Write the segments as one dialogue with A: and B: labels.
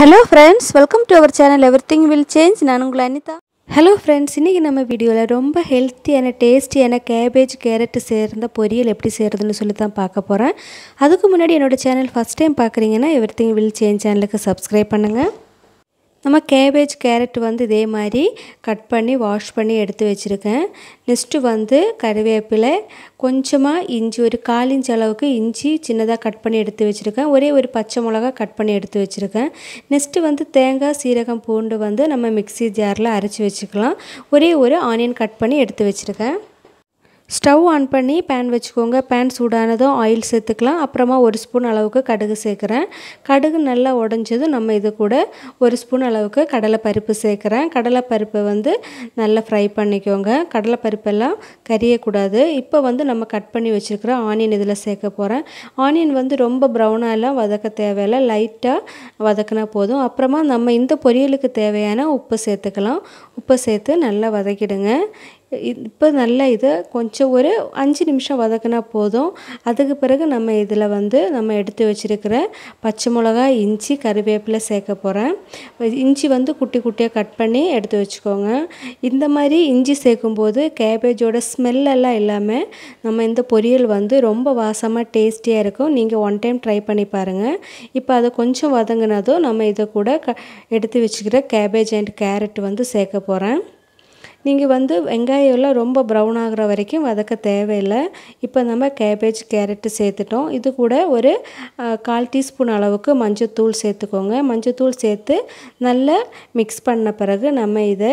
A: Hello friends welcome to our channel everything will change நான் உங்கள் Anitha. Hello friends இன்றைக்கி நம்ம வீடியோவில் ரொம்ப ஹெல்த்தியான டேஸ்டியான கேபேஜ் கேரட் சேர்ந்த பொரியல் எப்படி செய்கிறதுன்னு சொல்லி தான் பார்க்க போகிறேன் அதுக்கு முன்னாடி என்னோடய சேனல் ஃபஸ்ட் டைம் பார்க்குறீங்கன்னா எவ்ரி திங் வில் சேஞ்ச் சேனலுக்கு சப்ஸ்கிரைப் பண்ணுங்கள் நம்ம கேபேஜ் கேரட் வந்து இதே மாதிரி கட் பண்ணி வாஷ் பண்ணி எடுத்து வச்சுருக்கேன். நெக்ஸ்ட்டு வந்து கருவேப்பிலை. கொஞ்சமாக இஞ்சி ஒரு கால் அளவுக்கு இஞ்சி சின்னதாக கட் பண்ணி எடுத்து வச்சுருக்கேன். ஒரே ஒரு பச்சை மிளகா கட் பண்ணி எடுத்து வச்சுருக்கேன். நெக்ஸ்ட்டு வந்து தேங்காய் சீரகம் பூண்டு வந்து நம்ம மிக்ஸி ஜாரில் அரைச்சி வச்சுக்கலாம். ஒரே ஒரு ஆனியன் கட் பண்ணி எடுத்து வச்சுருக்கேன். ஸ்டவ் ஆன் பண்ணி பேன் வச்சுக்கோங்க. பேன் சூடானதும் ஆயில் சேர்த்துக்கலாம். அப்புறமா ஒரு ஸ்பூன் அளவுக்கு கடுகு சேர்க்குறேன். கடுகு நல்லா உடஞ்சதும் நம்ம இது கூட ஒரு ஸ்பூன் அளவுக்கு கடலைப்பருப்பு சேர்க்குறேன். கடலைப்பருப்பை வந்து நல்லா ஃப்ரை பண்ணிக்கோங்க. கடலைப்பருப்பெல்லாம் கரியக்கூடாது. இப்போ வந்து நம்ம கட் பண்ணி வச்சுருக்கிற ஆனியன் இதில் சேர்க்க போகிறேன் ஆனியன் வந்து ரொம்ப ப்ரௌனாக எல்லாம் வதக்க தேவையில்லை. லைட்டாக வதக்கினா போதும். அப்புறமா நம்ம இந்த பொரியலுக்கு தேவையான உப்பு சேர்த்துக்கலாம். உப்பை சேர்த்து நல்லா வதக்கிடுங்க. இப்போ நல்லா இதை கொஞ்சம் ஒரு அஞ்சு நிமிஷம் வதக்கினா போதும். அதுக்கு பிறகு நம்ம இதில் வந்து நம்ம எடுத்து வச்சுருக்கிற பச்சை மிளகா இஞ்சி கருவேப்பிலை சேர்க்க போகிறேன். இஞ்சி வந்து குட்டி குட்டியாக கட் பண்ணி எடுத்து வச்சுக்கோங்க. இந்த மாதிரி இஞ்சி சேர்க்கும்போது கேபேஜோட ஸ்மெல்லெல்லாம் இல்லாமல் நம்ம இந்த பொரியல் வந்து ரொம்ப வாசமாக டேஸ்டியாக இருக்கும். நீங்கள் ஒன் டைம் ட்ரை பண்ணி பாருங்கள். இப்போ அதை கொஞ்சம் வதங்கினதும் நம்ம இதை கூட க எடுத்து வச்சுக்கிற கேபேஜ் அண்ட் கேரட் வந்து சேர்க்க போகிறேன். நீங்கள் வந்து வெங்காயம் எல்லாம் ரொம்ப ப்ரௌன் ஆகிற வரைக்கும் வதக்க தேவையில்லை. இப்போ நம்ம கேபேஜ் கேரட்டு சேர்த்துட்டோம். இது கூட ஒரு கால் டீஸ்பூன் அளவுக்கு மஞ்சத்தூள் சேர்த்துக்கோங்க. மஞ்சத்தூள் சேர்த்து நல்லா மிக்ஸ் பண்ண பிறகு நம்ம இதை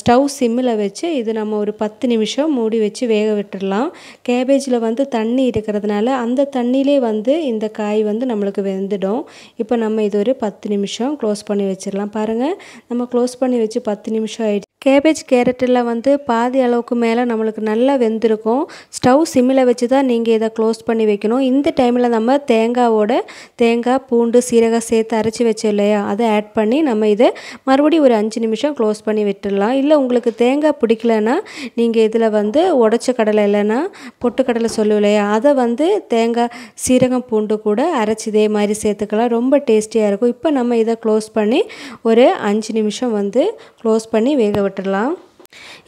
A: ஸ்டவ் சிம்மில் வச்சு இது நம்ம ஒரு பத்து நிமிஷம் மூடி வச்சு வேக விட்டுடலாம். கேபேஜில் வந்து தண்ணி இருக்கிறதுனால அந்த தண்ணியிலே வந்து இந்த காய் வந்து நம்மளுக்கு வெந்துடும். இப்போ நம்ம இது ஒரு பத்து நிமிஷம் க்ளோஸ் பண்ணி வச்சிடலாம். பாருங்கள் நம்ம க்ளோஸ் பண்ணி வச்சு பத்து நிமிஷம் ஆயிடுச்சு. கேபேஜ் கேரட்டில் வந்து பாதி அளவுக்கு மேலே நம்மளுக்கு நல்லா வெந்திருக்கும். ஸ்டவ் சிம்மில் வச்சு தான் நீங்கள் இதை க்ளோஸ் பண்ணி வைக்கணும். இந்த டைமில் நம்ம தேங்காவோட தேங்காய் பூண்டு சீரகம் சேர்த்து அரைச்சி வச்சோம் இல்லையா? அதை ஆட் பண்ணி நம்ம இதை மறுபடியும் ஒரு அஞ்சு நிமிஷம் க்ளோஸ் பண்ணி விட்டுடலாம். இல்லை உங்களுக்கு தேங்காய் பிடிக்கலன்னா நீங்கள் இதில் வந்து உடச்ச கடலை இல்லைன்னா பொட்டுக்கடலை சொல்லுவோம் இல்லையா? அதை வந்து தேங்காய் சீரகம் பூண்டு கூட அரைச்சி இதே மாதிரி சேர்த்துக்கலாம். ரொம்ப டேஸ்டியாக இருக்கும். இப்போ நம்ம இதை க்ளோஸ் பண்ணி ஒரு அஞ்சு நிமிஷம் வந்து க்ளோஸ் பண்ணி வேக போட்டுடலாம்.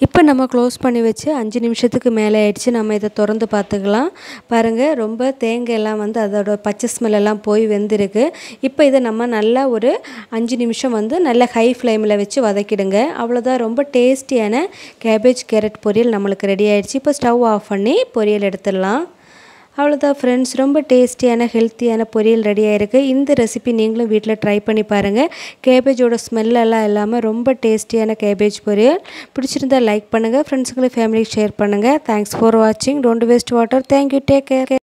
A: இப்போ நம்ம க்ளோஸ் பண்ணி வச்சு அஞ்சு நிமிஷத்துக்கு மேலே ஆயிடுச்சு. நம்ம இதை திறந்து பார்த்துக்கலாம். பாருங்கள் ரொம்ப தேங்காய் எல்லாம் வந்து அதோட பச்சை ஸ்மெல் எல்லாம் போய் வெந்திருக்கு. இப்போ இதை நம்ம நல்லா ஒரு அஞ்சு நிமிஷம் வந்து நல்ல ஹை ஃப்ளேமில் வச்சு வதக்கிடுங்க. அவ்வளோதான் ரொம்ப டேஸ்டியான கேபேஜ் கேரட் பொரியல் நம்மளுக்கு ரெடி ஆயிடுச்சு. இப்போ ஸ்டவ் ஆஃப் பண்ணி பொரியல் எடுத்துடலாம். அவ்வளோதான் ஃப்ரெண்ட்ஸ் ரொம்ப டேஸ்டியான ஹெல்த்தியான பொரியல் ரெடியாக இருக்குது இந்த ரெசிபி நீங்களும் வீட்டில் ட்ரை பண்ணி பாருங்கள் கேபேஜோட ஸ்மெல்லெல்லாம் இல்லாமல் ரொம்ப டேஸ்டியான கேபேஜ் பொரியல். பிடிச்சிருந்தா லைக் பண்ணுங்கள் ஃப்ரெண்ட்ஸுங்களுக்கு ஃபேமிலிக்கு ஷேர் பண்ணுங்கள் தேங்க்ஸ் ஃபார் வாட்சிங் don't waste water thank you take care